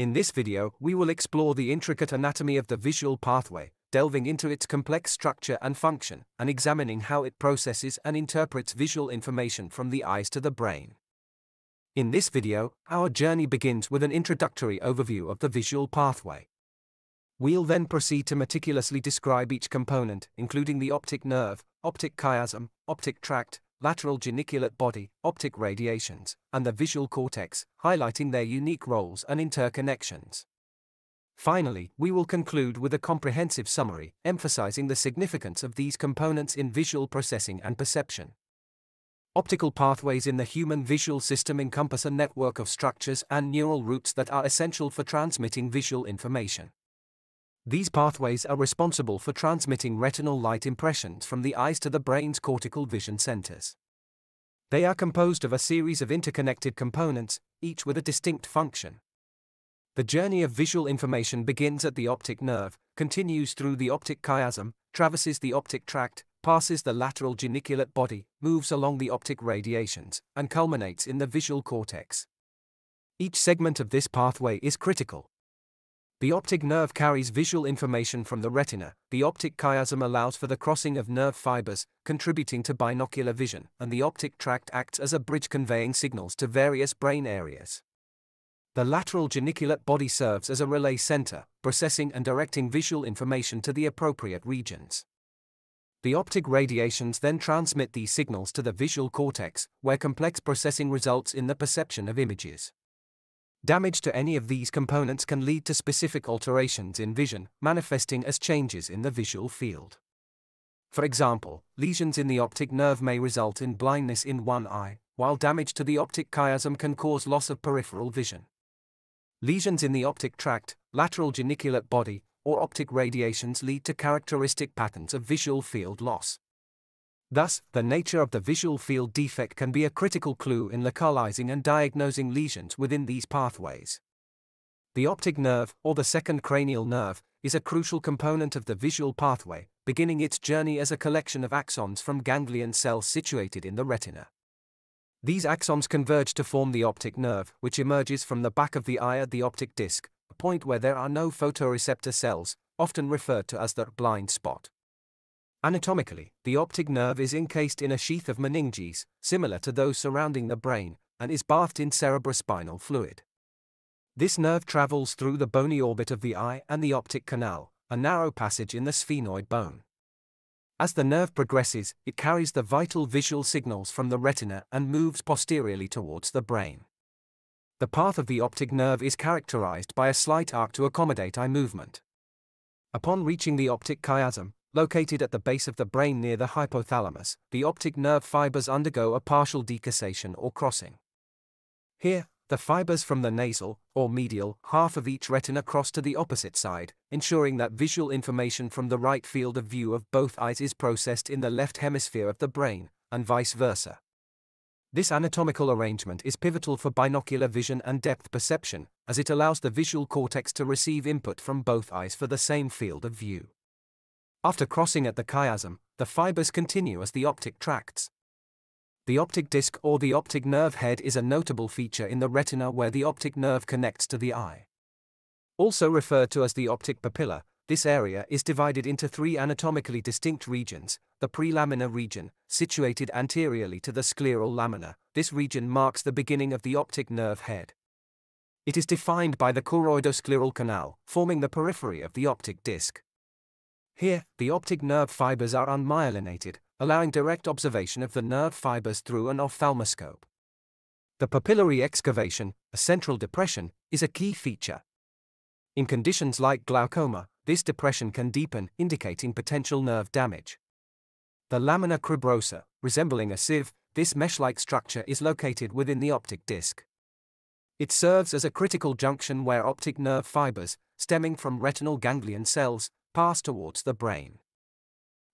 In this video, we will explore the intricate anatomy of the visual pathway, delving into its complex structure and function, and examining how it processes and interprets visual information from the eyes to the brain. In this video, our journey begins with an introductory overview of the visual pathway. We'll then proceed to meticulously describe each component, including the optic nerve, optic chiasm, optic tract, lateral geniculate body, optic radiations, and the visual cortex, highlighting their unique roles and interconnections. Finally, we will conclude with a comprehensive summary, emphasizing the significance of these components in visual processing and perception. Optical pathways in the human visual system encompass a network of structures and neural routes that are essential for transmitting visual information. These pathways are responsible for transmitting retinal light impressions from the eyes to the brain's cortical vision centers. They are composed of a series of interconnected components, each with a distinct function. The journey of visual information begins at the optic nerve, continues through the optic chiasm, traverses the optic tract, passes the lateral geniculate body, moves along the optic radiations, and culminates in the visual cortex. Each segment of this pathway is critical, the optic nerve carries visual information from the retina. The optic chiasm allows for the crossing of nerve fibers, contributing to binocular vision, and the optic tract acts as a bridge conveying signals to various brain areas. The lateral geniculate body serves as a relay center, processing and directing visual information to the appropriate regions. The optic radiations then transmit these signals to the visual cortex, where complex processing results in the perception of images. Damage to any of these components can lead to specific alterations in vision, manifesting as changes in the visual field. For example, lesions in the optic nerve may result in blindness in one eye, while damage to the optic chiasm can cause loss of peripheral vision. Lesions in the optic tract, lateral geniculate body, or optic radiations lead to characteristic patterns of visual field loss. Thus, the nature of the visual field defect can be a critical clue in localizing and diagnosing lesions within these pathways. The optic nerve, or the second cranial nerve, is a crucial component of the visual pathway, beginning its journey as a collection of axons from ganglion cells situated in the retina. These axons converge to form the optic nerve, which emerges from the back of the eye at the optic disc, a point where there are no photoreceptor cells, often referred to as the blind spot. Anatomically, the optic nerve is encased in a sheath of meninges, similar to those surrounding the brain, and is bathed in cerebrospinal fluid. This nerve travels through the bony orbit of the eye and the optic canal, a narrow passage in the sphenoid bone. As the nerve progresses, it carries the vital visual signals from the retina and moves posteriorly towards the brain. The path of the optic nerve is characterized by a slight arc to accommodate eye movement. Upon reaching the optic chiasm, Located at the base of the brain near the hypothalamus, the optic nerve fibers undergo a partial decussation or crossing. Here, the fibers from the nasal, or medial, half of each retina cross to the opposite side, ensuring that visual information from the right field of view of both eyes is processed in the left hemisphere of the brain, and vice versa. This anatomical arrangement is pivotal for binocular vision and depth perception, as it allows the visual cortex to receive input from both eyes for the same field of view. After crossing at the chiasm, the fibers continue as the optic tracts. The optic disc or the optic nerve head is a notable feature in the retina where the optic nerve connects to the eye. Also referred to as the optic papilla, this area is divided into three anatomically distinct regions the prelaminar region, situated anteriorly to the scleral lamina. This region marks the beginning of the optic nerve head. It is defined by the choroidoscleral canal, forming the periphery of the optic disc. Here, the optic nerve fibers are unmyelinated, allowing direct observation of the nerve fibers through an ophthalmoscope. The papillary excavation, a central depression, is a key feature. In conditions like glaucoma, this depression can deepen, indicating potential nerve damage. The lamina cribrosa, resembling a sieve, this mesh-like structure is located within the optic disc. It serves as a critical junction where optic nerve fibers, stemming from retinal ganglion cells, pass towards the brain.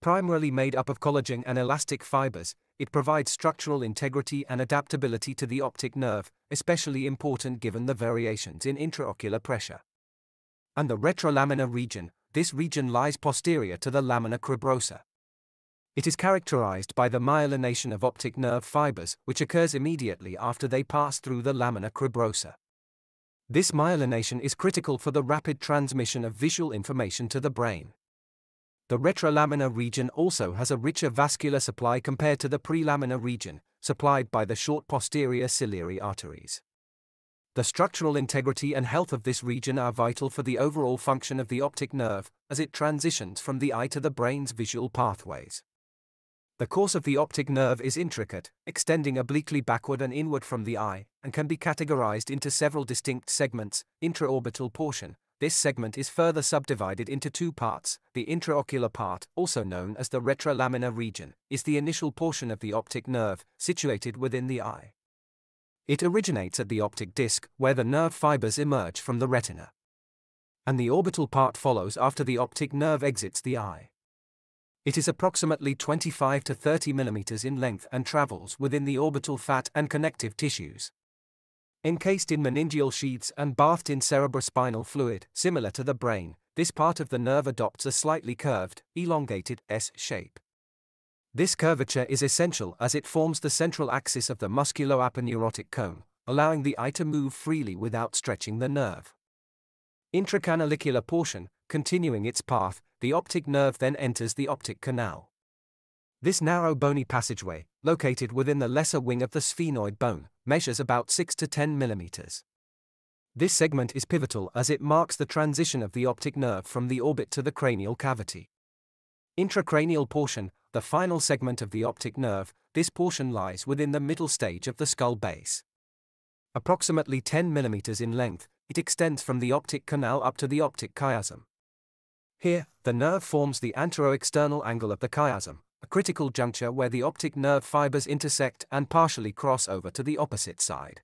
Primarily made up of collagen and elastic fibers, it provides structural integrity and adaptability to the optic nerve, especially important given the variations in intraocular pressure. And the retrolaminar region, this region lies posterior to the lamina cribrosa. It is characterized by the myelination of optic nerve fibers, which occurs immediately after they pass through the lamina cribrosa. This myelination is critical for the rapid transmission of visual information to the brain. The retrolaminar region also has a richer vascular supply compared to the prelaminar region, supplied by the short posterior ciliary arteries. The structural integrity and health of this region are vital for the overall function of the optic nerve as it transitions from the eye to the brain's visual pathways. The course of the optic nerve is intricate, extending obliquely backward and inward from the eye, and can be categorized into several distinct segments. Intraorbital portion. This segment is further subdivided into two parts. The intraocular part, also known as the retrolaminar region, is the initial portion of the optic nerve, situated within the eye. It originates at the optic disc, where the nerve fibers emerge from the retina. And the orbital part follows after the optic nerve exits the eye. It is approximately 25 to 30 mm in length and travels within the orbital fat and connective tissues. Encased in meningeal sheaths and bathed in cerebrospinal fluid, similar to the brain, this part of the nerve adopts a slightly curved, elongated S shape. This curvature is essential as it forms the central axis of the musculoaponeurotic cone, allowing the eye to move freely without stretching the nerve. Intracanalicular portion, continuing its path, the optic nerve then enters the optic canal. This narrow bony passageway, located within the lesser wing of the sphenoid bone, measures about 6 to 10 millimeters. This segment is pivotal as it marks the transition of the optic nerve from the orbit to the cranial cavity. Intracranial portion, the final segment of the optic nerve, this portion lies within the middle stage of the skull base. Approximately 10 millimeters in length, it extends from the optic canal up to the optic chiasm. Here, the nerve forms the anteroexternal angle of the chiasm, a critical juncture where the optic nerve fibers intersect and partially cross over to the opposite side.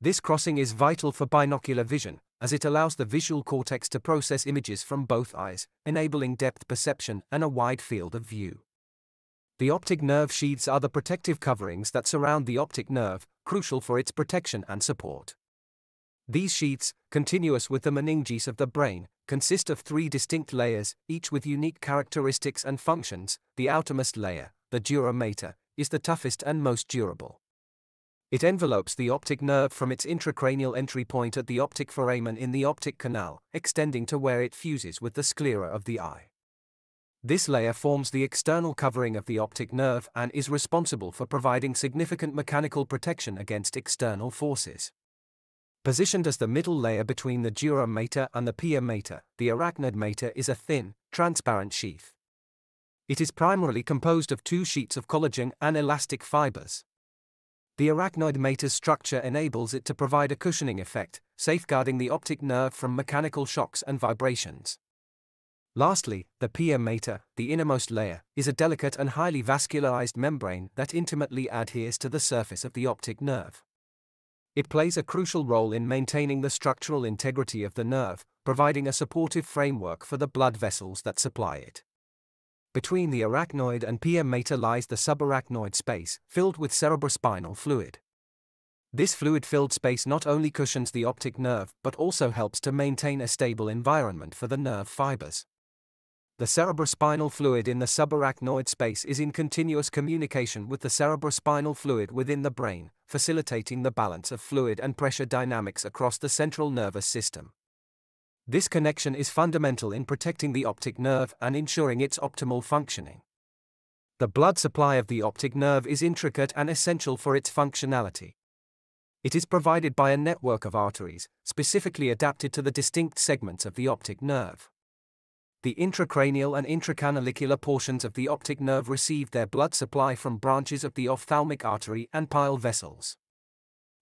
This crossing is vital for binocular vision, as it allows the visual cortex to process images from both eyes, enabling depth perception and a wide field of view. The optic nerve sheaths are the protective coverings that surround the optic nerve, crucial for its protection and support. These sheaths, continuous with the meninges of the brain, consist of three distinct layers, each with unique characteristics and functions. The outermost layer, the dura mater, is the toughest and most durable. It envelopes the optic nerve from its intracranial entry point at the optic foramen in the optic canal, extending to where it fuses with the sclera of the eye. This layer forms the external covering of the optic nerve and is responsible for providing significant mechanical protection against external forces. Positioned as the middle layer between the dura mater and the pia mater, the arachnoid mater is a thin, transparent sheath. It is primarily composed of two sheets of collagen and elastic fibers. The arachnoid mater's structure enables it to provide a cushioning effect, safeguarding the optic nerve from mechanical shocks and vibrations. Lastly, the pia mater, the innermost layer, is a delicate and highly vascularized membrane that intimately adheres to the surface of the optic nerve. It plays a crucial role in maintaining the structural integrity of the nerve, providing a supportive framework for the blood vessels that supply it. Between the arachnoid and pia mater lies the subarachnoid space, filled with cerebrospinal fluid. This fluid-filled space not only cushions the optic nerve but also helps to maintain a stable environment for the nerve fibers. The cerebrospinal fluid in the subarachnoid space is in continuous communication with the cerebrospinal fluid within the brain, facilitating the balance of fluid and pressure dynamics across the central nervous system. This connection is fundamental in protecting the optic nerve and ensuring its optimal functioning. The blood supply of the optic nerve is intricate and essential for its functionality. It is provided by a network of arteries, specifically adapted to the distinct segments of the optic nerve the intracranial and intracanalicular portions of the optic nerve receive their blood supply from branches of the ophthalmic artery and pial vessels.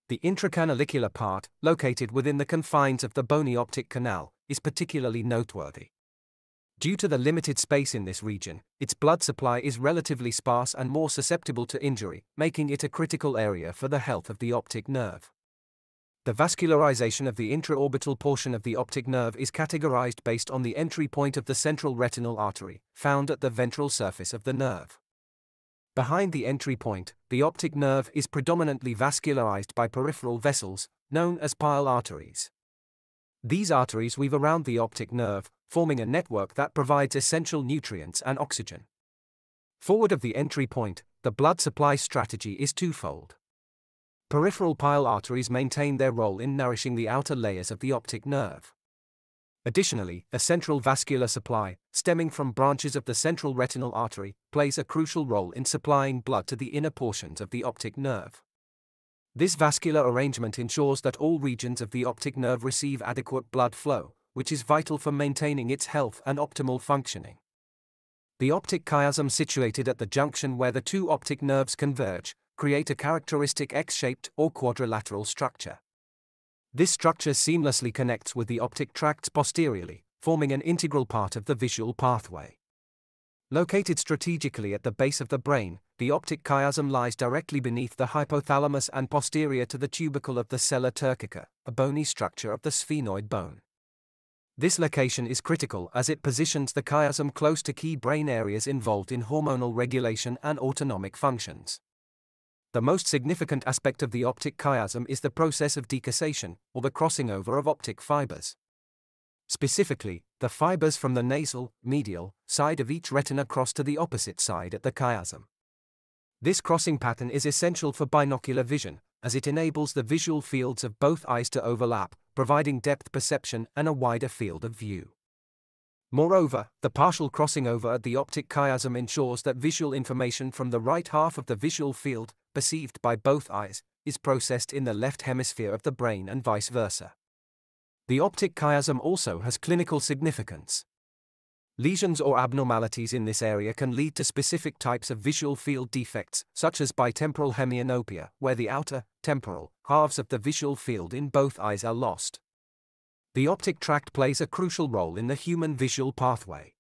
The intracanalicular part, located within the confines of the bony optic canal, is particularly noteworthy. Due to the limited space in this region, its blood supply is relatively sparse and more susceptible to injury, making it a critical area for the health of the optic nerve. The vascularization of the intraorbital portion of the optic nerve is categorized based on the entry point of the central retinal artery, found at the ventral surface of the nerve. Behind the entry point, the optic nerve is predominantly vascularized by peripheral vessels, known as pial arteries. These arteries weave around the optic nerve, forming a network that provides essential nutrients and oxygen. Forward of the entry point, the blood supply strategy is twofold. Peripheral pial arteries maintain their role in nourishing the outer layers of the optic nerve. Additionally, a central vascular supply, stemming from branches of the central retinal artery, plays a crucial role in supplying blood to the inner portions of the optic nerve. This vascular arrangement ensures that all regions of the optic nerve receive adequate blood flow, which is vital for maintaining its health and optimal functioning. The optic chiasm situated at the junction where the two optic nerves converge create a characteristic X-shaped or quadrilateral structure. This structure seamlessly connects with the optic tracts posteriorly, forming an integral part of the visual pathway. Located strategically at the base of the brain, the optic chiasm lies directly beneath the hypothalamus and posterior to the tubercle of the sella turcica, a bony structure of the sphenoid bone. This location is critical as it positions the chiasm close to key brain areas involved in hormonal regulation and autonomic functions. The most significant aspect of the optic chiasm is the process of decussation, or the crossing over of optic fibers. Specifically, the fibers from the nasal, medial, side of each retina cross to the opposite side at the chiasm. This crossing pattern is essential for binocular vision, as it enables the visual fields of both eyes to overlap, providing depth perception and a wider field of view. Moreover, the partial crossing over at the optic chiasm ensures that visual information from the right half of the visual field, perceived by both eyes, is processed in the left hemisphere of the brain and vice versa. The optic chiasm also has clinical significance. Lesions or abnormalities in this area can lead to specific types of visual field defects, such as bitemporal hemianopia, where the outer, temporal, halves of the visual field in both eyes are lost. The optic tract plays a crucial role in the human visual pathway.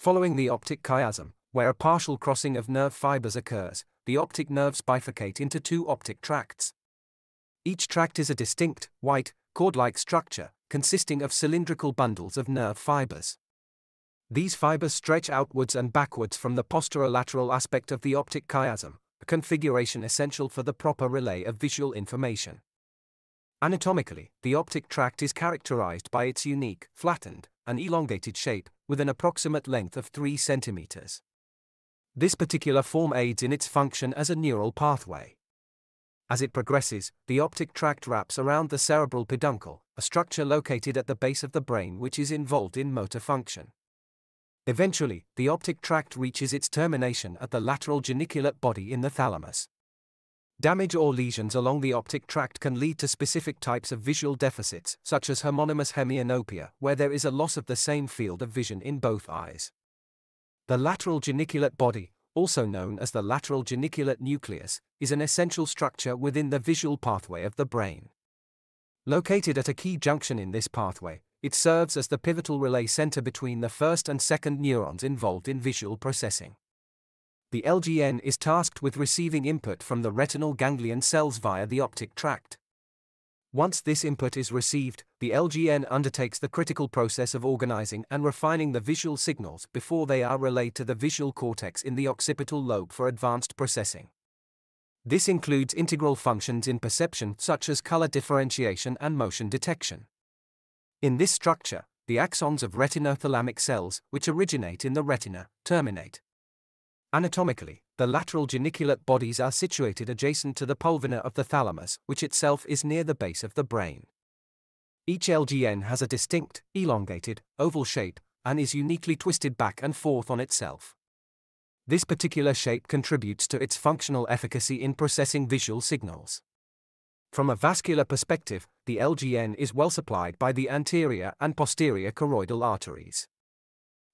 Following the optic chiasm, where a partial crossing of nerve fibers occurs, the optic nerves bifurcate into two optic tracts. Each tract is a distinct, white, cord-like structure, consisting of cylindrical bundles of nerve fibers. These fibers stretch outwards and backwards from the posterolateral aspect of the optic chiasm, a configuration essential for the proper relay of visual information. Anatomically, the optic tract is characterized by its unique, flattened, and elongated shape, with an approximate length of 3 centimeters. This particular form aids in its function as a neural pathway. As it progresses, the optic tract wraps around the cerebral peduncle, a structure located at the base of the brain which is involved in motor function. Eventually, the optic tract reaches its termination at the lateral geniculate body in the thalamus. Damage or lesions along the optic tract can lead to specific types of visual deficits, such as homonymous hemianopia, where there is a loss of the same field of vision in both eyes. The lateral geniculate body, also known as the lateral geniculate nucleus, is an essential structure within the visual pathway of the brain. Located at a key junction in this pathway, it serves as the pivotal relay center between the first and second neurons involved in visual processing the LGN is tasked with receiving input from the retinal ganglion cells via the optic tract. Once this input is received, the LGN undertakes the critical process of organizing and refining the visual signals before they are relayed to the visual cortex in the occipital lobe for advanced processing. This includes integral functions in perception such as color differentiation and motion detection. In this structure, the axons of retinothalamic cells, which originate in the retina, terminate. Anatomically, the lateral geniculate bodies are situated adjacent to the pulvinar of the thalamus, which itself is near the base of the brain. Each LGN has a distinct, elongated, oval shape, and is uniquely twisted back and forth on itself. This particular shape contributes to its functional efficacy in processing visual signals. From a vascular perspective, the LGN is well supplied by the anterior and posterior choroidal arteries.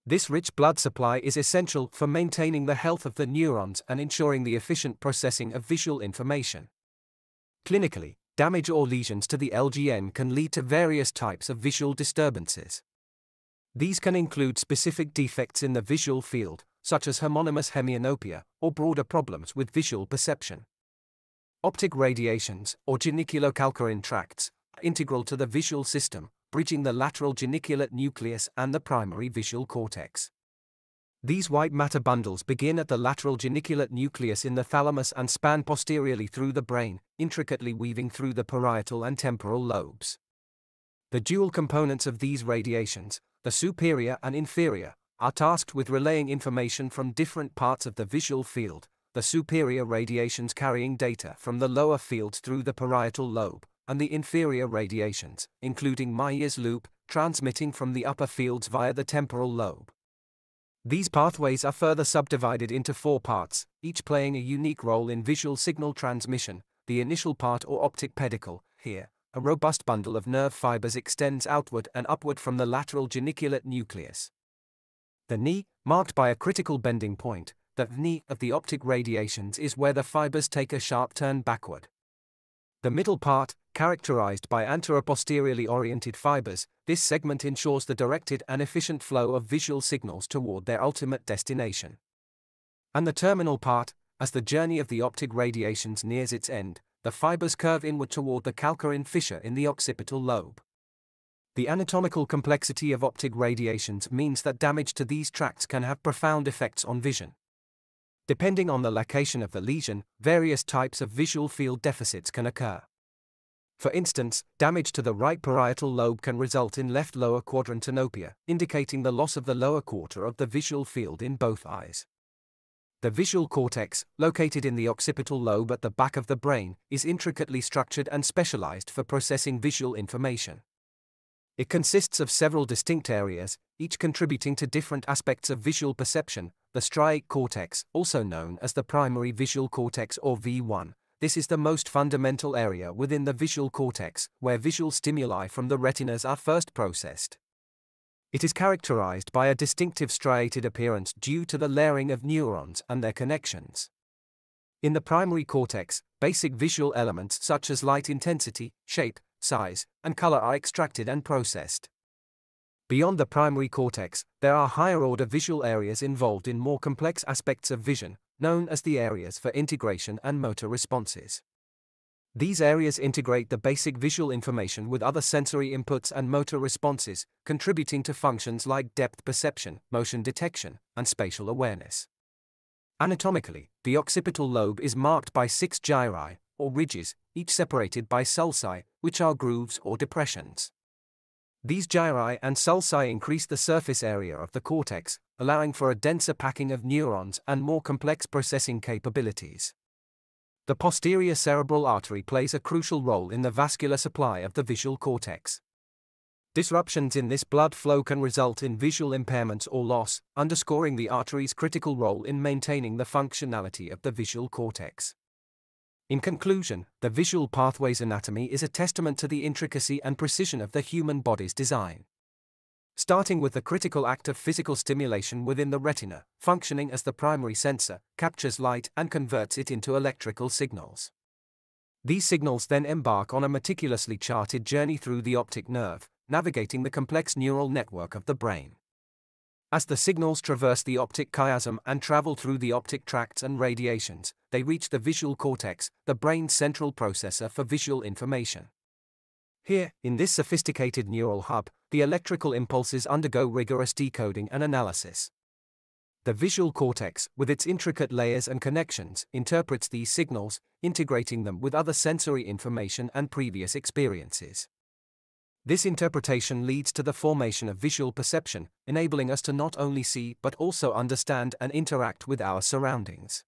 This rich blood supply is essential for maintaining the health of the neurons and ensuring the efficient processing of visual information. Clinically, damage or lesions to the LGN can lead to various types of visual disturbances. These can include specific defects in the visual field, such as homonymous hemianopia, or broader problems with visual perception. Optic radiations, or geniculocalcarine tracts, are integral to the visual system, bridging the lateral geniculate nucleus and the primary visual cortex. These white matter bundles begin at the lateral geniculate nucleus in the thalamus and span posteriorly through the brain, intricately weaving through the parietal and temporal lobes. The dual components of these radiations, the superior and inferior, are tasked with relaying information from different parts of the visual field, the superior radiations carrying data from the lower fields through the parietal lobe, and the inferior radiations, including Meyer's loop, transmitting from the upper fields via the temporal lobe. These pathways are further subdivided into four parts, each playing a unique role in visual signal transmission. The initial part or optic pedicle, here, a robust bundle of nerve fibers extends outward and upward from the lateral geniculate nucleus. The knee, marked by a critical bending point, the knee of the optic radiations is where the fibers take a sharp turn backward. The middle part, characterized by anteroposteriorly oriented fibers, this segment ensures the directed and efficient flow of visual signals toward their ultimate destination. And the terminal part, as the journey of the optic radiations nears its end, the fibers curve inward toward the calcarine fissure in the occipital lobe. The anatomical complexity of optic radiations means that damage to these tracts can have profound effects on vision. Depending on the location of the lesion, various types of visual field deficits can occur. For instance, damage to the right parietal lobe can result in left lower quadrantanopia, indicating the loss of the lower quarter of the visual field in both eyes. The visual cortex, located in the occipital lobe at the back of the brain, is intricately structured and specialized for processing visual information. It consists of several distinct areas, each contributing to different aspects of visual perception. The striate cortex, also known as the primary visual cortex or V1, this is the most fundamental area within the visual cortex, where visual stimuli from the retinas are first processed. It is characterized by a distinctive striated appearance due to the layering of neurons and their connections. In the primary cortex, basic visual elements such as light intensity, shape, size, and color are extracted and processed. Beyond the primary cortex, there are higher order visual areas involved in more complex aspects of vision, known as the areas for integration and motor responses. These areas integrate the basic visual information with other sensory inputs and motor responses, contributing to functions like depth perception, motion detection, and spatial awareness. Anatomically, the occipital lobe is marked by six gyri, or ridges, each separated by sulci, which are grooves or depressions. These gyri and sulci increase the surface area of the cortex, allowing for a denser packing of neurons and more complex processing capabilities. The posterior cerebral artery plays a crucial role in the vascular supply of the visual cortex. Disruptions in this blood flow can result in visual impairments or loss, underscoring the artery's critical role in maintaining the functionality of the visual cortex. In conclusion, the visual pathway's anatomy is a testament to the intricacy and precision of the human body's design. Starting with the critical act of physical stimulation within the retina, functioning as the primary sensor, captures light and converts it into electrical signals. These signals then embark on a meticulously charted journey through the optic nerve, navigating the complex neural network of the brain. As the signals traverse the optic chiasm and travel through the optic tracts and radiations, they reach the visual cortex, the brain's central processor for visual information. Here, in this sophisticated neural hub, the electrical impulses undergo rigorous decoding and analysis. The visual cortex, with its intricate layers and connections, interprets these signals, integrating them with other sensory information and previous experiences. This interpretation leads to the formation of visual perception, enabling us to not only see but also understand and interact with our surroundings.